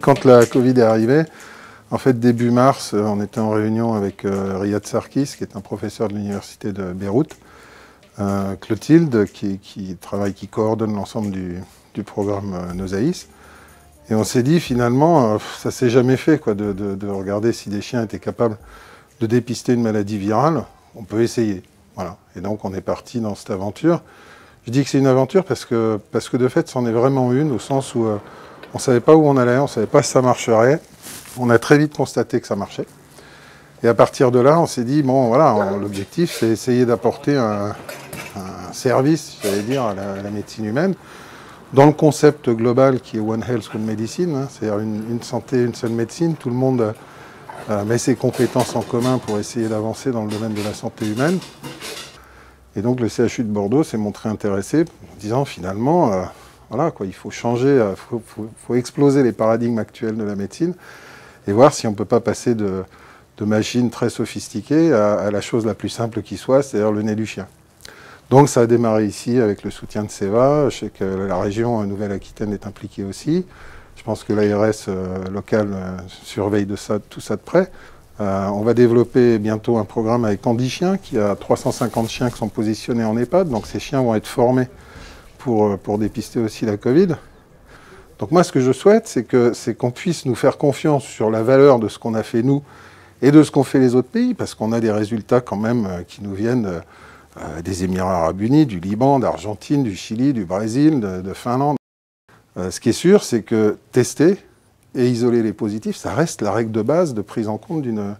Quand la Covid est arrivée, en fait, début mars, euh, on était en réunion avec euh, Riyad Sarkis, qui est un professeur de l'université de Beyrouth, euh, Clotilde, qui, travaille, qui coordonne l'ensemble du, programme Nosaïs. Et on s'est dit, finalement, ça s'est jamais fait, quoi, de, de, regarder si des chiens étaient capables de dépister une maladie virale. On peut essayer. Voilà. Et donc, on est parti dans cette aventure. Je dis que c'est une aventure parce que, parce que de fait, c'en est vraiment une, au sens où on ne savait pas où on allait, on ne savait pas si ça marcherait. On a très vite constaté que ça marchait. Et à partir de là, on s'est dit, bon, voilà, l'objectif, c'est essayer d'apporter un, service, j'allais dire, à la, médecine humaine, dans le concept global qui est One Health, One Medicine, hein, c'est-à-dire une, santé, une seule médecine. Tout le monde euh, met ses compétences en commun pour essayer d'avancer dans le domaine de la santé humaine. Et donc le CHU de Bordeaux s'est montré intéressé en disant finalement, euh, voilà, quoi, il faut changer, il euh, faut, exploser les paradigmes actuels de la médecine et voir si on ne peut pas passer de, machines très sophistiquées à, la chose la plus simple qui soit, c'est-à-dire le nez du chien. Donc ça a démarré ici avec le soutien de SEVA. Je sais que la région Nouvelle-Aquitaine est impliquée aussi. Je pense que l'ARS euh, locale euh, surveille de ça, tout ça de près. Euh, on va développer bientôt un programme avec Andy Chien, qui a 350 chiens qui sont positionnés en EHPAD. Donc ces chiens vont être formés pour, pour dépister aussi la Covid. Donc moi, ce que je souhaite, c'est qu'on puisse nous faire confiance sur la valeur de ce qu'on a fait nous et de ce qu'ont fait les autres pays, parce qu'on a des résultats quand même euh, qui nous viennent euh, euh, des Émirats arabes unis, du Liban, d'Argentine, du Chili, du Brésil, de, Finlande. ce qui est sûr, c'est que tester et isoler les positifs, ça reste la règle de base de prise en compte d'une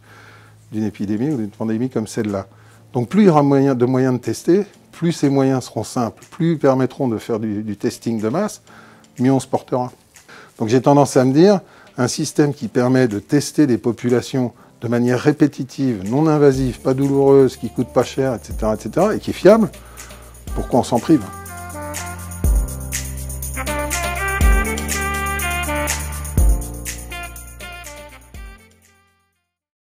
épidémie ou d'une pandémie comme celle-là. Donc plus il y aura de moyens de tester, plus ces moyens seront simples, plus ils permettront de faire du testing de masse, mieux on se portera. Donc j'ai tendance à me dire, un système qui permet de tester des populations de manière répétitive, non invasive, pas douloureuse, qui coûte pas cher, etc., etc., et qui est fiable, pourquoi on s'en prive?